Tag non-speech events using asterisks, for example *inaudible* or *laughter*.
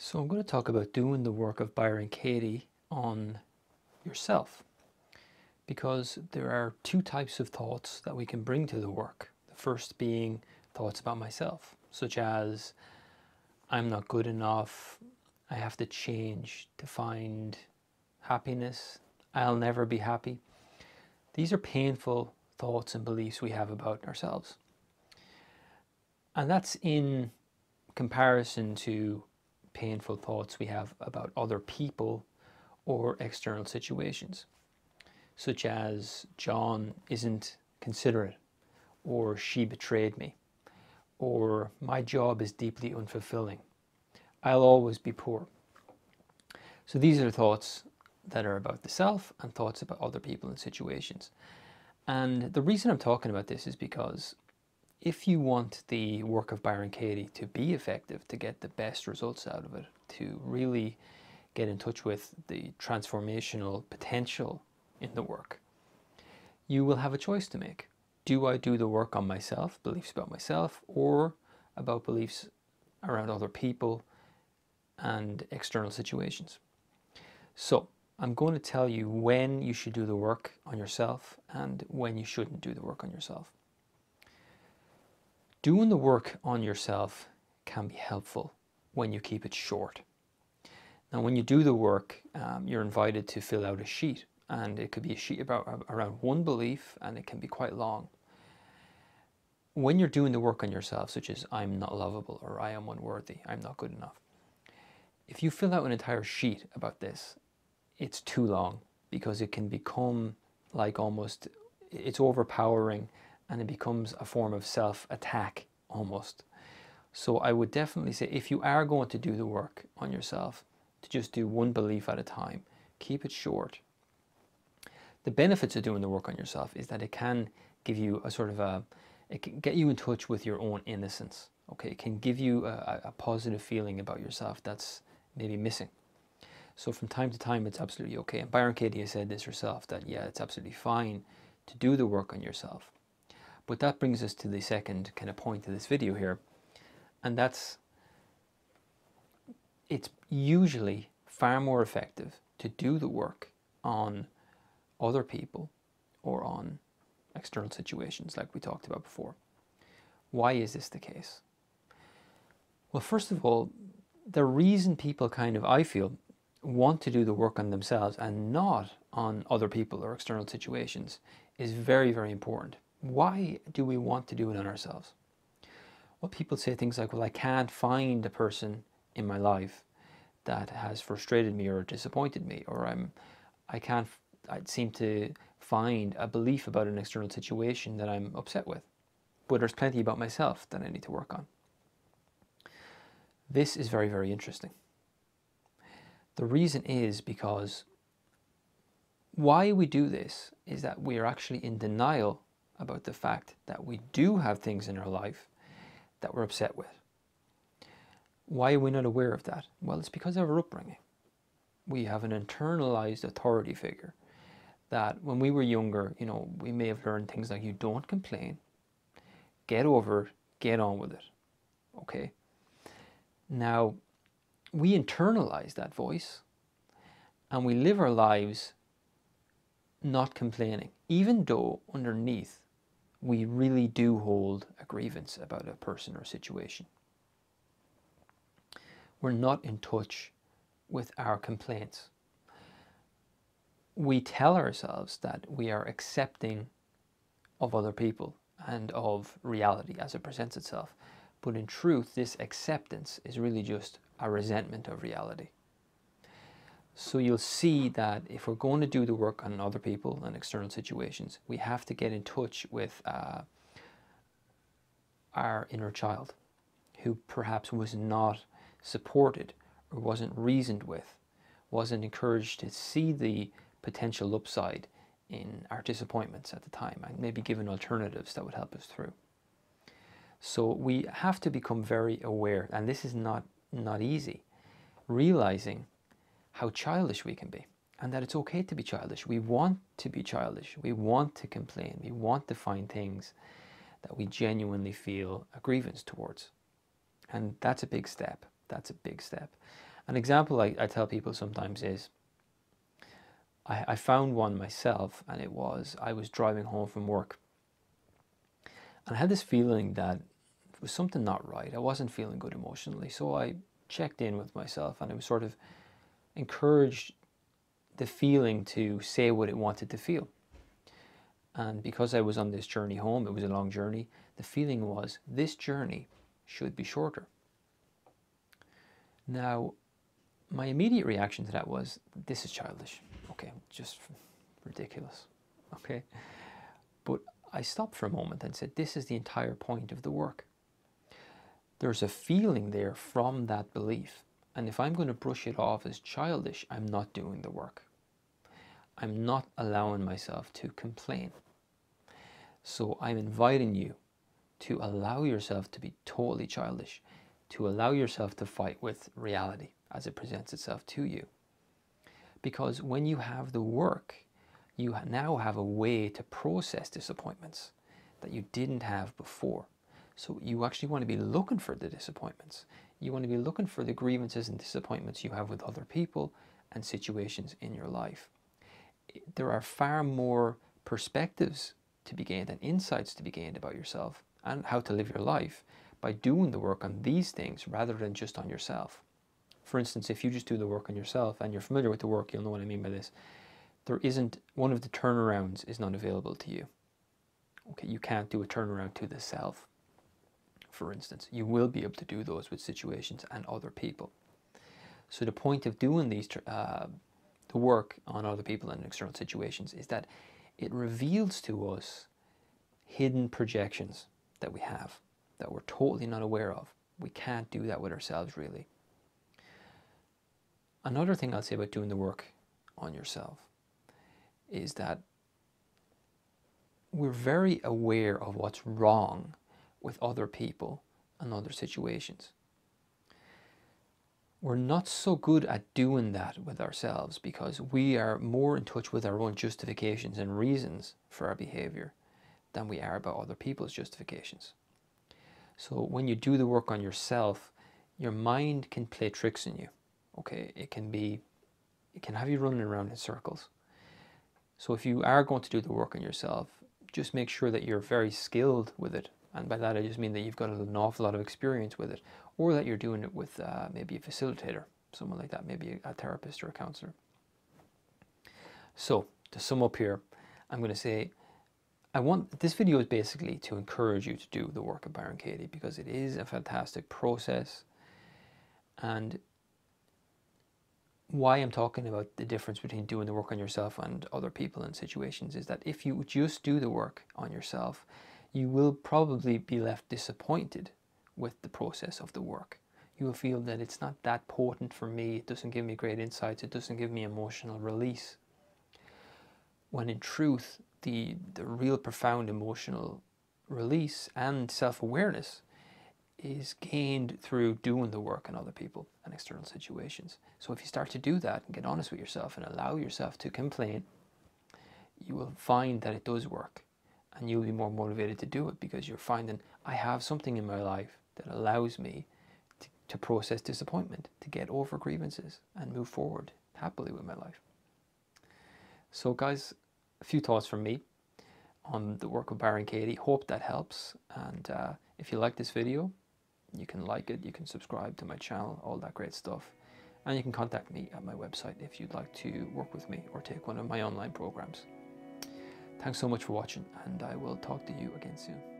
So I'm going to talk about doing the work of Byron Katie on yourself because there are two types of thoughts that we can bring to the work. The first being thoughts about myself, such as I'm not good enough, I have to change to find happiness, I'll never be happy. These are painful thoughts and beliefs we have about ourselves. And that's in comparison to painful thoughts we have about other people or external situations, such as John isn't considerate, or she betrayed me, or my job is deeply unfulfilling. I'll always be poor. So these are thoughts that are about the self and thoughts about other people and situations. And the reason I'm talking about this is because if you want the work of Byron Katie to be effective, to get the best results out of it, to really get in touch with the transformational potential in the work, you will have a choice to make. Do I do the work on myself, beliefs about myself, or about beliefs around other people and external situations? So, I'm going to tell you when you should do the work on yourself and when you shouldn't do the work on yourself. Doing the work on yourself can be helpful when you keep it short. Now, when you do the work, um, you're invited to fill out a sheet, and it could be a sheet about around one belief, and it can be quite long. When you're doing the work on yourself, such as I'm not lovable or I am unworthy, I'm not good enough, if you fill out an entire sheet about this, it's too long because it can become like almost it's overpowering and it becomes a form of self attack almost. So I would definitely say if you are going to do the work on yourself, to just do one belief at a time, keep it short. The benefits of doing the work on yourself is that it can give you a sort of a, it can get you in touch with your own innocence. Okay, it can give you a, a positive feeling about yourself that's maybe missing. So from time to time, it's absolutely okay. And Byron Katie has said this herself that yeah, it's absolutely fine to do the work on yourself. But that brings us to the second kind of point of this video here, and that's it's usually far more effective to do the work on other people or on external situations like we talked about before. Why is this the case? Well, first of all, the reason people kind of, I feel, want to do the work on themselves and not on other people or external situations is very, very important. Why do we want to do it on ourselves? Well, people say things like, well, I can't find a person in my life that has frustrated me or disappointed me, or I'm, I can't, I seem to find a belief about an external situation that I'm upset with. But there's plenty about myself that I need to work on. This is very, very interesting. The reason is because why we do this is that we are actually in denial about the fact that we do have things in our life that we're upset with. Why are we not aware of that? Well, it's because of our upbringing. We have an internalized authority figure that when we were younger, you know, we may have learned things like you don't complain, get over it, get on with it. Okay? Now, we internalize that voice and we live our lives not complaining, even though underneath we really do hold a grievance about a person or situation. We're not in touch with our complaints. We tell ourselves that we are accepting of other people and of reality as it presents itself. But in truth, this acceptance is really just a resentment of reality. So you'll see that if we're going to do the work on other people and external situations, we have to get in touch with uh, our inner child who perhaps was not supported or wasn't reasoned with, wasn't encouraged to see the potential upside in our disappointments at the time and maybe given alternatives that would help us through. So we have to become very aware, and this is not not easy, realizing how childish we can be and that it's okay to be childish. We want to be childish. We want to complain. We want to find things that we genuinely feel a grievance towards. And that's a big step. That's a big step. An example I, I tell people sometimes is I, I found one myself, and it was I was driving home from work. And I had this feeling that was something not right. I wasn't feeling good emotionally. So I checked in with myself and I was sort of encouraged the feeling to say what it wanted to feel. And because I was on this journey home, it was a long journey, the feeling was this journey should be shorter. Now, my immediate reaction to that was this is childish. Okay, just ridiculous. *laughs* Okay. But I stopped for a moment and said, this is the entire point of the work. There's a feeling there from that belief. And if I'm going to brush it off as childish, I'm not doing the work. I'm not allowing myself to complain. So I'm inviting you to allow yourself to be totally childish, to allow yourself to fight with reality as it presents itself to you. Because when you have the work, you now have a way to process disappointments that you didn't have before. So you actually want to be looking for the disappointments. You want to be looking for the grievances and disappointments you have with other people and situations in your life. There are far more perspectives to be gained and insights to be gained about yourself and how to live your life by doing the work on these things rather than just on yourself. For instance, if you just do the work on yourself and you're familiar with the work, you'll know what I mean by this. There isn't one of the turnarounds is not available to you. Okay, you can't do a turnaround to the self. For instance, you will be able to do those with situations and other people. So the point of doing these uh, the work on other people and external situations is that it reveals to us hidden projections that we have that we're totally not aware of. We can't do that with ourselves, really. Another thing I'll say about doing the work on yourself is that we're very aware of what's wrong with other people and other situations. We're not so good at doing that with ourselves because we are more in touch with our own justifications and reasons for our behavior than we are about other people's justifications. So when you do the work on yourself, your mind can play tricks on you. Okay, it can be, it can have you running around in circles. So if you are going to do the work on yourself, just make sure that you're very skilled with it. And by that I just mean that you've got an awful lot of experience with it, or that you're doing it with uh, maybe a facilitator, someone like that, maybe a, therapist or a counselor. So to sum up here, I'm going to say I want this video is basically to encourage you to do the work of Byron Katie because it is a fantastic process and why I'm talking about the difference between doing the work on yourself and other people and situations is that if you just do the work on yourself, you will probably be left disappointed with the process of the work. You will feel that it's not that potent for me, it doesn't give me great insights, it doesn't give me emotional release. When in truth, the, the real profound emotional release and self awareness is gained through doing the work on other people and external situations. So if you start to do that and get honest with yourself and allow yourself to complain, you will find that it does work and you'll be more motivated to do it because you're finding I have something in my life that allows me to, to process disappointment, to get over grievances and move forward happily with my life. So guys, a few thoughts from me on the work of Byron Katie. Hope that helps. And uh, if you like this video, you can like it, you can subscribe to my channel, all that great stuff. And you can contact me at my website if you'd like to work with me or take one of my online programs. Thanks so much for watching, and I will talk to you again soon.